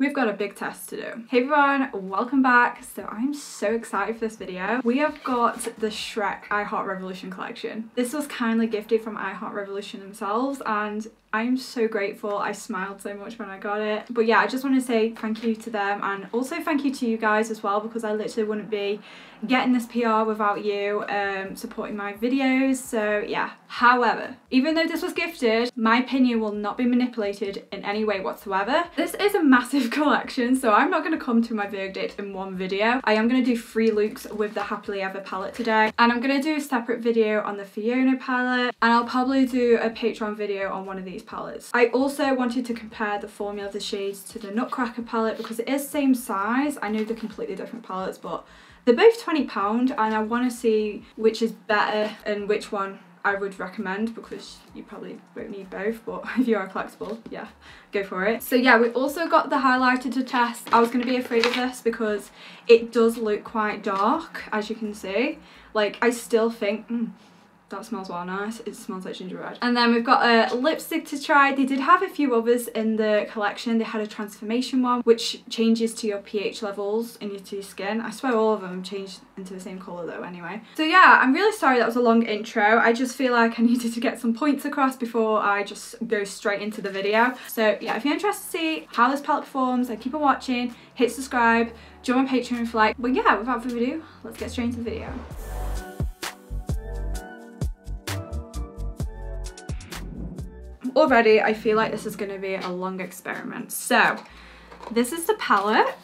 We've got a big test to do. Hey everyone, welcome back. So I'm so excited for this video. We have got the Shrek iHeart Revolution collection. This was kindly gifted from I Heart Revolution themselves and I'm so grateful. I smiled so much when I got it. But yeah, I just want to say thank you to them and also thank you to you guys as well because I literally wouldn't be getting this PR without you um, supporting my videos. So yeah. However, even though this was gifted, my opinion will not be manipulated in any way whatsoever. This is a massive collection, so I'm not going to come to my verdict in one video. I am going to do three looks with the Happily Ever palette today. And I'm going to do a separate video on the Fiona palette. And I'll probably do a Patreon video on one of these these palettes. I also wanted to compare the formula of the shades to the Nutcracker palette because it is same size. I know they're completely different palettes but they're both £20 and I want to see which is better and which one I would recommend because you probably won't need both but if you are collectible yeah go for it. So yeah we also got the highlighter to test. I was going to be afraid of this because it does look quite dark as you can see. Like I still think mm, that smells well nice. It smells like gingerbread. And then we've got a lipstick to try. They did have a few others in the collection. They had a transformation one, which changes to your pH levels in your, skin. I swear all of them changed into the same colour though anyway. So yeah, I'm really sorry that was a long intro. I just feel like I needed to get some points across before I just go straight into the video. So yeah, if you're interested to see how this palette performs, then keep on watching, hit subscribe, join my Patreon if you like. But yeah, without further ado, let's get straight into the video. Already I feel like this is going to be a long experiment. So this is the palette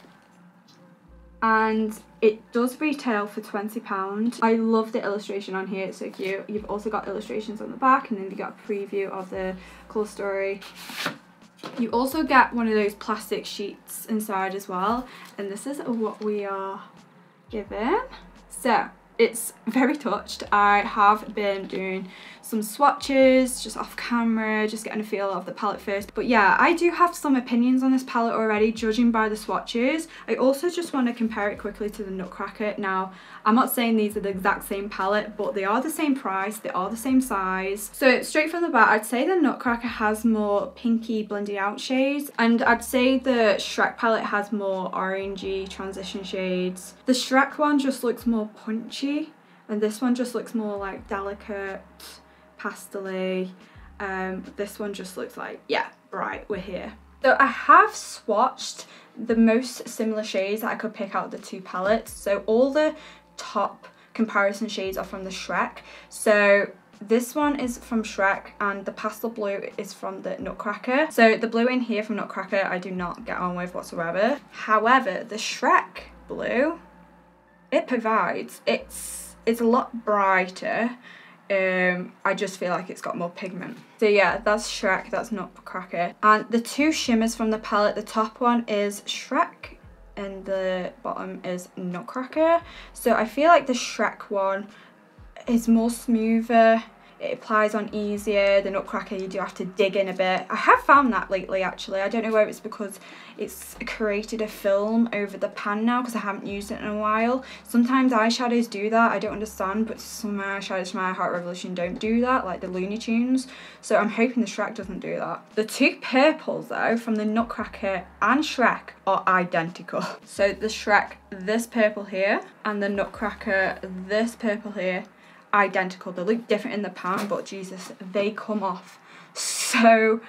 and it does retail for £20. I love the illustration on here, it's so cute. You've also got illustrations on the back and then you got a preview of the colour story. You also get one of those plastic sheets inside as well and this is what we are given. So it's very touched. I have been doing some swatches just off camera, just getting a feel of the palette first. But yeah, I do have some opinions on this palette already, judging by the swatches. I also just want to compare it quickly to the Nutcracker. Now, I'm not saying these are the exact same palette, but they are the same price, they are the same size. So straight from the bat, I'd say the Nutcracker has more pinky blended out shades, and I'd say the Shrek palette has more orangey transition shades. The Shrek one just looks more punchy, and this one just looks more like delicate pastel um this one just looks like yeah right we're here so i have swatched the most similar shades that i could pick out the two palettes so all the top comparison shades are from the shrek so this one is from Shrek and the pastel blue is from the Nutcracker. So the blue in here from Nutcracker I do not get on with whatsoever. However, the Shrek blue, it provides, it's, it's a lot brighter um, I just feel like it's got more pigment. So yeah, that's Shrek, that's Nutcracker. And the two shimmers from the palette, the top one is Shrek and the bottom is Nutcracker. So I feel like the Shrek one is more smoother it applies on easier. The Nutcracker, you do have to dig in a bit. I have found that lately, actually. I don't know whether it's because it's created a film over the pan now because I haven't used it in a while. Sometimes eyeshadows do that. I don't understand, but some eyeshadows from I Heart Revolution don't do that, like the Looney Tunes. So I'm hoping the Shrek doesn't do that. The two purples, though, from the Nutcracker and Shrek are identical. So the Shrek, this purple here, and the Nutcracker, this purple here, identical. They look different in the pan, but Jesus, they come off so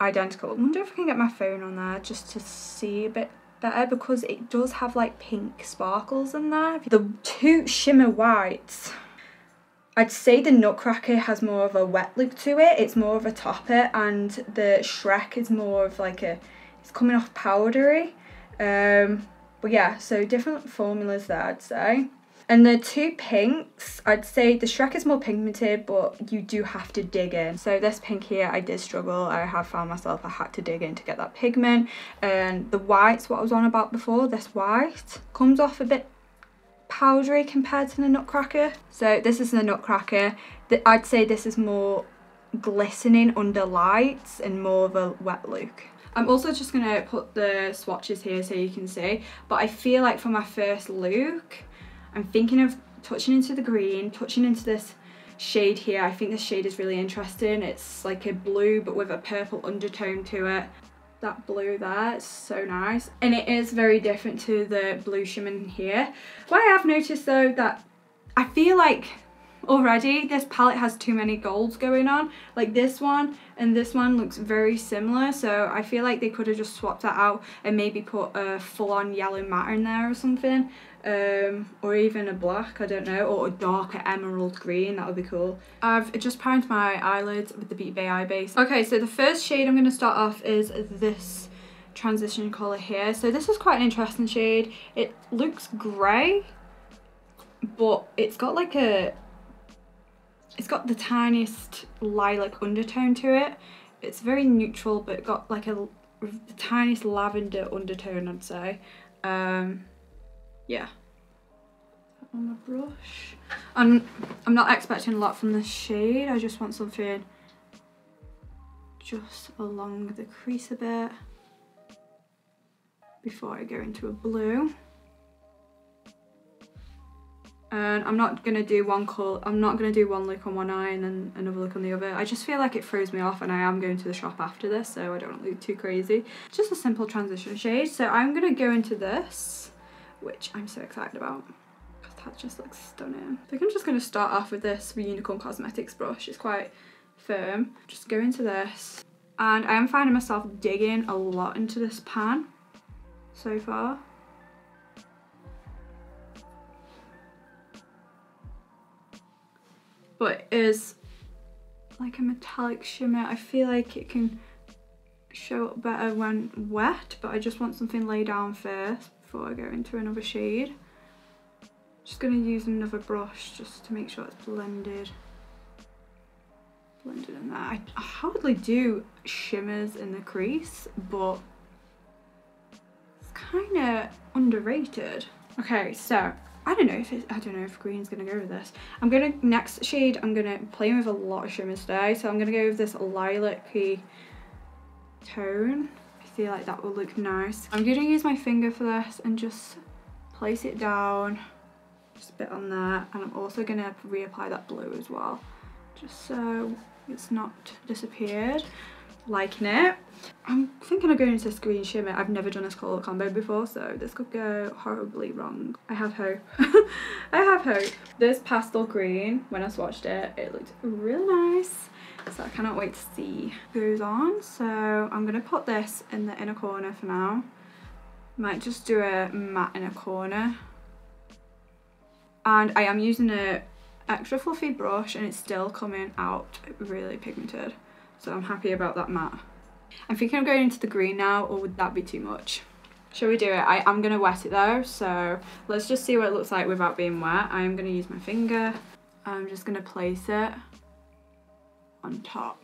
identical. I wonder if I can get my phone on there just to see a bit better because it does have like pink sparkles in there. The two shimmer whites, I'd say the Nutcracker has more of a wet look to it. It's more of a topper and the Shrek is more of like a, it's coming off powdery. Um, but yeah, so different formulas there I'd say. And the two pinks, I'd say the Shrek is more pigmented, but you do have to dig in. So this pink here, I did struggle. I have found myself, I had to dig in to get that pigment. And the white's what I was on about before, this white comes off a bit powdery compared to the Nutcracker. So this is the Nutcracker. I'd say this is more glistening under lights and more of a wet look. I'm also just going to put the swatches here so you can see, but I feel like for my first look, I'm thinking of touching into the green, touching into this shade here. I think this shade is really interesting. It's like a blue but with a purple undertone to it. that blue there. It's so nice. And it is very different to the blue shimmer here. What I have noticed though that I feel like already this palette has too many golds going on. Like this one and this one looks very similar. So I feel like they could have just swapped that out and maybe put a full on yellow matte in there or something um, or even a black, I don't know, or a darker emerald green, that would be cool. I've just primed my eyelids with the Beat Bay Eye Base. Okay, so the first shade I'm going to start off is this transition colour here. So this is quite an interesting shade. It looks grey, but it's got like a, it's got the tiniest lilac undertone to it. It's very neutral, but got like a the tiniest lavender undertone, I'd say. Um, yeah. On the brush. And I'm not expecting a lot from this shade I just want something just along the crease a bit before I go into a blue. And I'm not gonna do one color I'm not gonna do one look on one eye and then another look on the other. I just feel like it throws me off and I am going to the shop after this so I don't want to look too crazy. Just a simple transition shade. So I'm gonna go into this which I'm so excited about because that just looks stunning. I think I'm just going to start off with this Unicorn Cosmetics brush. It's quite firm. Just go into this. And I am finding myself digging a lot into this pan so far. But it is like a metallic shimmer. I feel like it can show up better when wet, but I just want something laid down first before I go into another shade. Just going to use another brush just to make sure it's blended. Blended in there. I, hardly do shimmers in the crease, but it's kind of underrated. Okay, so I don't know if I don't know if green's gonna go with this. I'm gonna, next shade, I'm gonna play with a lot of shimmers today. So I'm gonna go with this lilac-y tone feel like that will look nice. I'm to use my finger for this and just place it down, just a bit on there. And I'm also to reapply that blue as well, just so it's not disappeared. Liking it. I'm thinking of going into green shimmer. I've never done this colour combo before, so this could go horribly wrong. I have hope. I have hope. This pastel green, when I swatched it, it looked really nice so I cannot wait to see goes on. So I'm gonna put this in the inner corner for now. Might just do a matte inner corner. And I am using a extra fluffy brush and it's still coming out really pigmented. So I'm happy about that matte. I'm thinking of going into the green now or would that be too much? Shall we do it? I am going to wet it though, so let's just see what it looks like without being wet. I am going to use my finger. I'm just going to place it on top.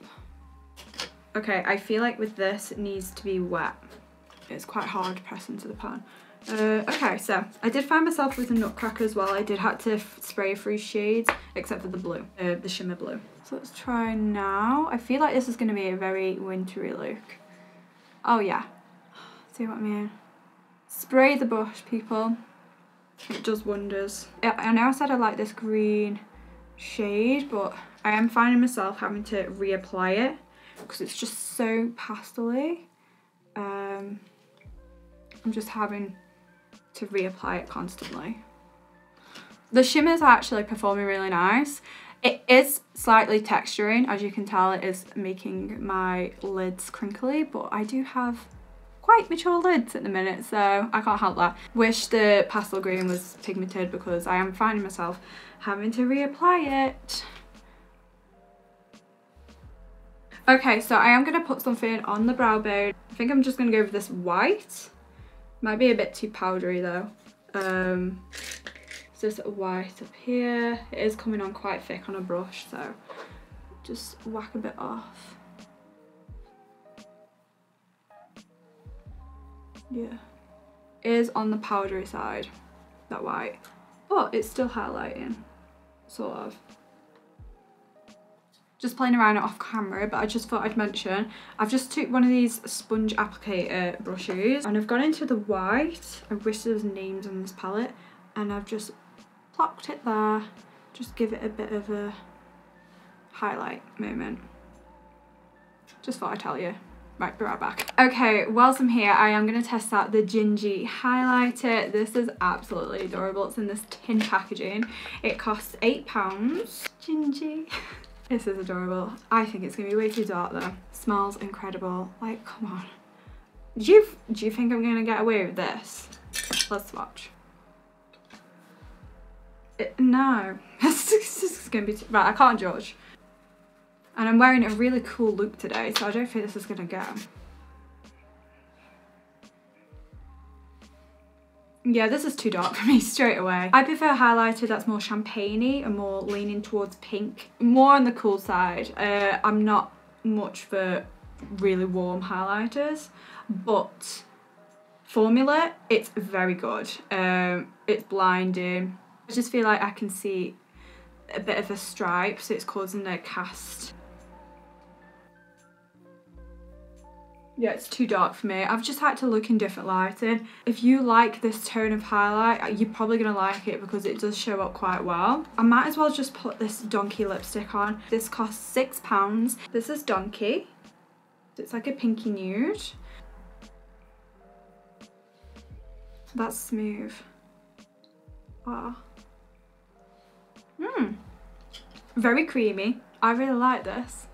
Okay, I feel like with this it needs to be wet. It's quite hard to press into the pan. Uh, okay, so I did find myself with a nutcracker as well. I did have to spray three shades, except for the blue, uh, the shimmer blue. So let's try now. I feel like this is going to be a very wintry look. Oh yeah, see what I mean? Spray the brush, people. It does wonders. I know I said I like this green shade, but I am finding myself having to reapply it because it's just so pastely. Um, I'm just having to reapply it constantly. The shimmers are actually performing really nice. It is slightly texturing, as you can tell it is making my lids crinkly, but I do have quite mature lids at the minute, so I can't help that. Wish the pastel green was pigmented because I am finding myself having to reapply it. Okay, so I am going to put something on the brow bone. I think I'm just going to go with this white. Might be a bit too powdery though. Um, so this white up here. It is coming on quite thick on a brush, so just whack a bit off. Yeah. It is on the powdery side, that white. But it's still highlighting, sort of just playing around off camera but I just thought I'd mention I've just took one of these sponge applicator brushes and I've gone into the white I wish there was names on this palette and I've just plopped it there just give it a bit of a highlight moment just thought I'd tell you Right, be right back. Okay, whilst I'm here, I am going to test out the Gingy highlighter. This is absolutely adorable. It's in this tin packaging. It costs £8. Gingy. this is adorable. I think it's going to be way too dark though. Smells incredible. Like, come on. Do you, do you think I'm going to get away with this? Let's watch. It, no. this is going to be... Right, I can't judge. And I'm wearing a really cool look today, so I don't think this is going to go. Yeah, this is too dark for me straight away. I prefer highlighter that's more champagne and more leaning towards pink. More on the cool side. Uh, I'm not much for really warm highlighters, but formula, it's very good. Um, it's blinding. I just feel like I can see a bit of a stripe, so it's causing a cast Yeah, it's too dark for me. I've just had to look in different lighting. If you like this tone of highlight, uh, you're probably going to like it because it does show up quite well. I might as well just put this Donkey lipstick on. This costs £6. This is Donkey. It's like a pinky nude. That's smooth. Wow. Mmm. Very creamy. I really like this.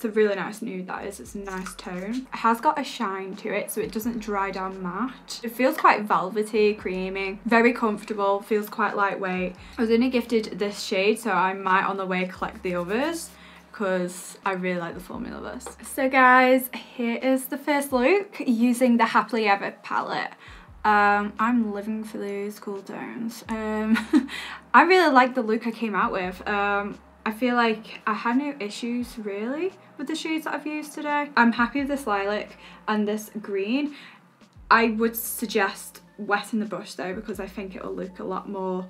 It's a really nice nude that is, it's a nice tone. It has got a shine to it so it doesn't dry down matte. It feels quite velvety, creamy, very comfortable, feels quite lightweight. I was only gifted this shade so I might on the way collect the others because I really like the formula of this. So guys, here is the first look using the Happily Ever palette. Um, I'm living for those cool tones. Um, I really like the look I came out with. Um, I feel like I had no issues really with the shades that I've used today. I'm happy with this lilac and this green. I would suggest wetting the brush though because I think it'll look a lot more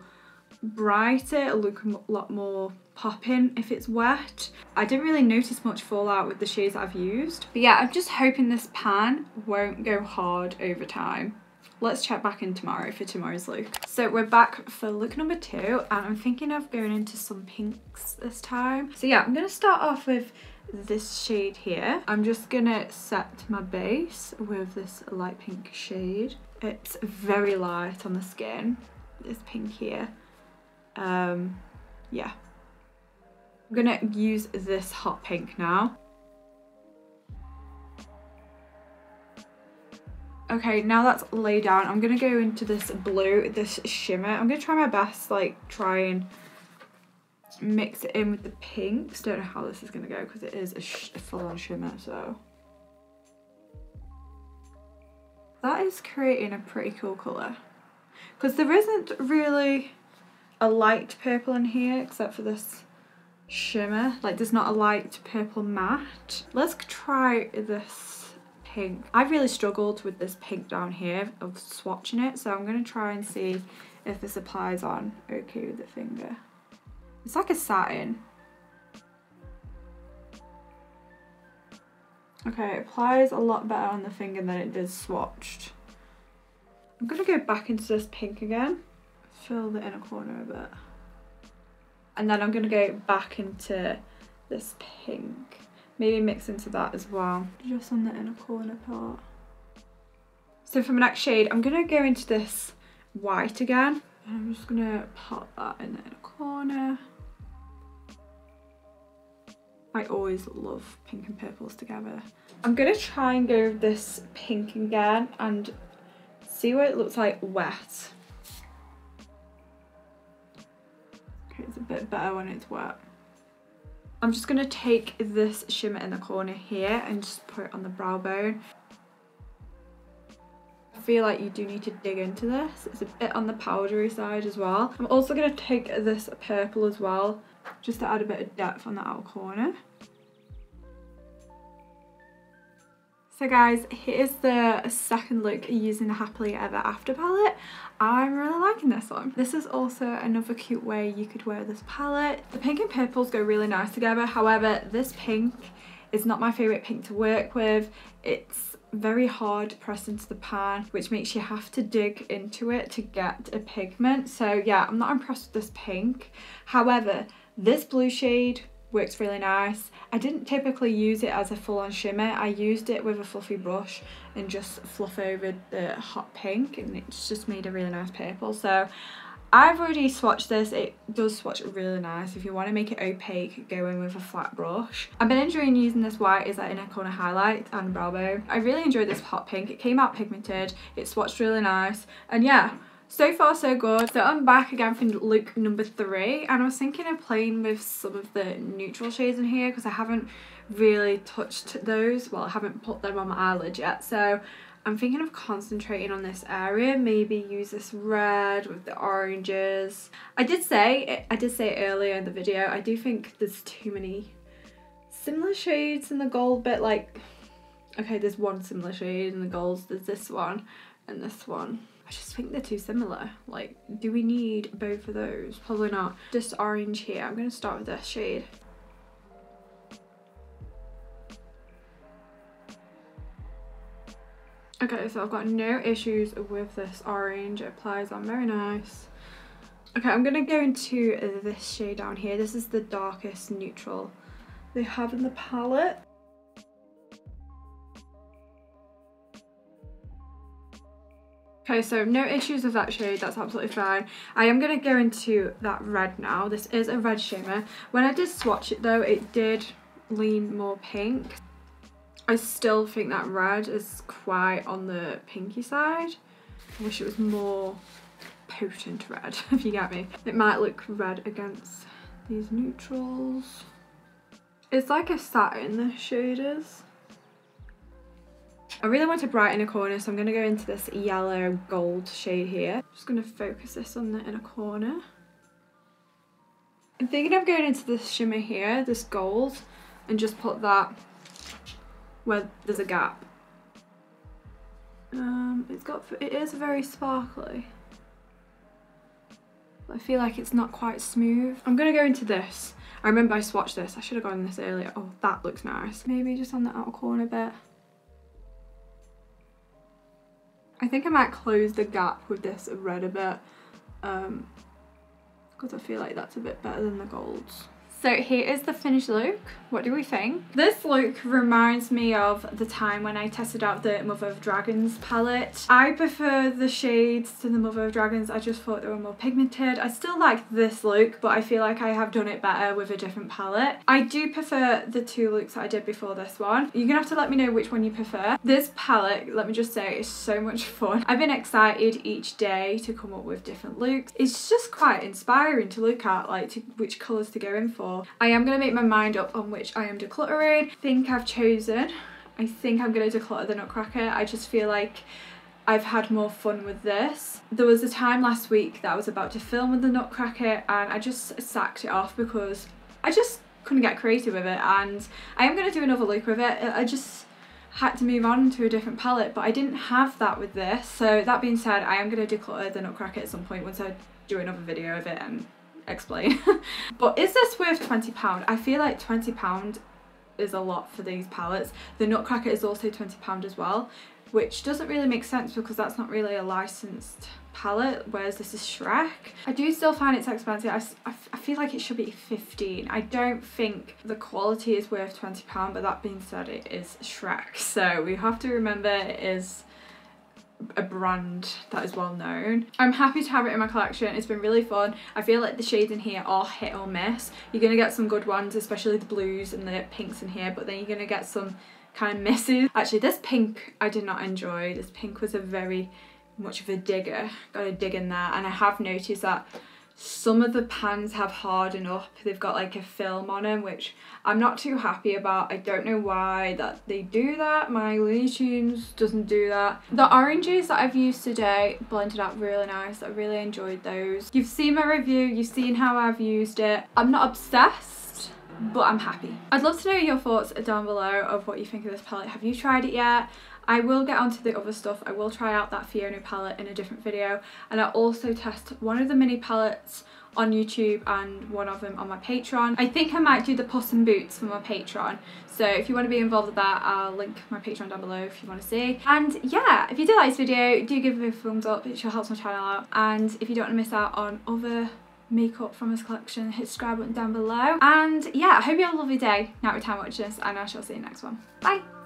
brighter, it'll look a lot more popping if it's wet. I didn't really notice much fallout with the shades I've used. But yeah, I'm just hoping this pan won't go hard over time let's check back in tomorrow for tomorrow's look. So we're back for look number two and I'm thinking of going into some pinks this time. So yeah, I'm to start off with this shade here. I'm just to set my base with this light pink shade. It's very light on the skin, this pink here. Um, yeah. I'm to use this hot pink now. Okay, now that's laid down, I'm going to go into this blue, this shimmer. I'm going to try my best, like, try and mix it in with the pinks. Don't know how this is going to go because it is a, a full-on shimmer, so. That is creating a pretty cool colour. Because there isn't really a light purple in here except for this shimmer. Like, there's not a light purple matte. Let's try this pink. I've really struggled with this pink down here of swatching it, so I'm going to try and see if this applies on okay with the finger. It's like a satin. Okay, it applies a lot better on the finger than it does swatched. I'm going to go back into this pink again. Fill the inner corner a bit. And then I'm going to go back into this pink. Maybe mix into that as well, just on the inner corner part. So for my next shade, I'm going to go into this white again. And I'm just to pop that in the inner corner. I always love pink and purples together. I'm going to try and go with this pink again and see what it looks like wet. Okay, it's a bit better when it's wet. I'm just going to take this shimmer in the corner here and just put it on the brow bone. I feel like you do need to dig into this. It's a bit on the powdery side as well. I'm also going to take this purple as well, just to add a bit of depth on the outer corner. So guys, here's the second look using the Happily Ever After palette. I'm really liking this one. This is also another cute way you could wear this palette. The pink and purples go really nice together. However, this pink is not my favourite pink to work with. It's very hard pressed into the pan which makes you have to dig into it to get a pigment so yeah I'm not impressed with this pink however this blue shade works really nice. I didn't typically use it as a full-on shimmer. I used it with a fluffy brush and just fluff over the hot pink and it's just made a really nice purple. So I've already swatched this. It does swatch really nice. If you want to make it opaque, go in with a flat brush. I've been enjoying using this white as an inner corner highlight and brow bone. I really enjoyed this hot pink. It came out pigmented. It swatched really nice. And yeah, so far so good. So I'm back again for look number three and I was thinking of playing with some of the neutral shades in here because I haven't really touched those. Well, I haven't put them on my eyelid yet. So I'm thinking of concentrating on this area. Maybe use this red with the oranges. I did say, I did say earlier in the video, I do think there's too many similar shades in the gold bit. Like, okay, there's one similar shade in the golds. There's this one and this one. I just think they're too similar. Like, do we need both of those? Probably not. Just orange here. I'm to start with this shade. Okay, so I've got no issues with this orange. It applies on very nice. Okay, I'm to go into this shade down here. This is the darkest neutral they have in the palette. Okay, so no issues with that shade, that's absolutely fine. I am going to go into that red now. This is a red shimmer. When I did swatch it though, it did lean more pink. I still think that red is quite on the pinky side. I wish it was more potent red, if you get me. It might look red against these neutrals. It's like a satin, this shade is. I really want to brighten a corner, so I'm going to go into this yellow gold shade here. I'm just going to focus this on the inner corner. I'm thinking of going into this shimmer here, this gold, and just put that where there's a gap. Um, it's got, it is very sparkly. I feel like it's not quite smooth. I'm gonna go into this. I remember I swatched this. I should have gone in this earlier. Oh, that looks nice. Maybe just on the outer corner bit. I think I might close the gap with this red a bit um, because I feel like that's a bit better than the golds. So here is the finished look. What do we think? This look reminds me of the time when I tested out the Mother of Dragons palette. I prefer the shades to the Mother of Dragons. I just thought they were more pigmented. I still like this look, but I feel like I have done it better with a different palette. I do prefer the two looks that I did before this one. You're gonna have to let me know which one you prefer. This palette, let me just say, is so much fun. I've been excited each day to come up with different looks. It's just quite inspiring to look at, like to, which colours to go in for I am going to make my mind up on which I am decluttering. I think I've chosen, I think I'm going to declutter the Nutcracker. I just feel like I've had more fun with this. There was a time last week that I was about to film with the Nutcracker and I just sacked it off because I just couldn't get creative with it and I am going to do another look with it. I just had to move on to a different palette but I didn't have that with this so that being said I am going to declutter the Nutcracker at some point once I do another video of it and explain. but is this worth £20? I feel like £20 is a lot for these palettes. The Nutcracker is also £20 as well, which doesn't really make sense because that's not really a licensed palette, whereas this is Shrek. I do still find it's expensive. I, I, I feel like it should be 15 I don't think the quality is worth £20, but that being said, it is Shrek. So we have to remember it is a brand that is well known. I'm happy to have it in my collection. It's been really fun. I feel like the shades in here are hit or miss. You're going to get some good ones, especially the blues and the pinks in here, but then you're going to get some kind of misses. Actually, this pink I did not enjoy. This pink was a very much of a digger. Got a dig in there. And I have noticed that some of the pans have hardened up. They've got like a film on them, which I'm not too happy about. I don't know why that they do that. My Looney Tunes doesn't do that. The oranges that I've used today blended out really nice. I really enjoyed those. You've seen my review. You've seen how I've used it. I'm not obsessed but I'm happy. I'd love to know your thoughts down below of what you think of this palette. Have you tried it yet? I will get onto the other stuff. I will try out that Fiona palette in a different video and I'll also test one of the mini palettes on YouTube and one of them on my Patreon. I think I might do the Puss in Boots for my Patreon. So if you want to be involved with that, I'll link my Patreon down below if you want to see. And yeah, if you did like this video, do give it a thumbs up. It sure helps my channel out. And if you don't want to miss out on other makeup from his collection, hit subscribe button down below. And yeah, I hope you have a lovely day now time watching this and I shall see you next one. Bye!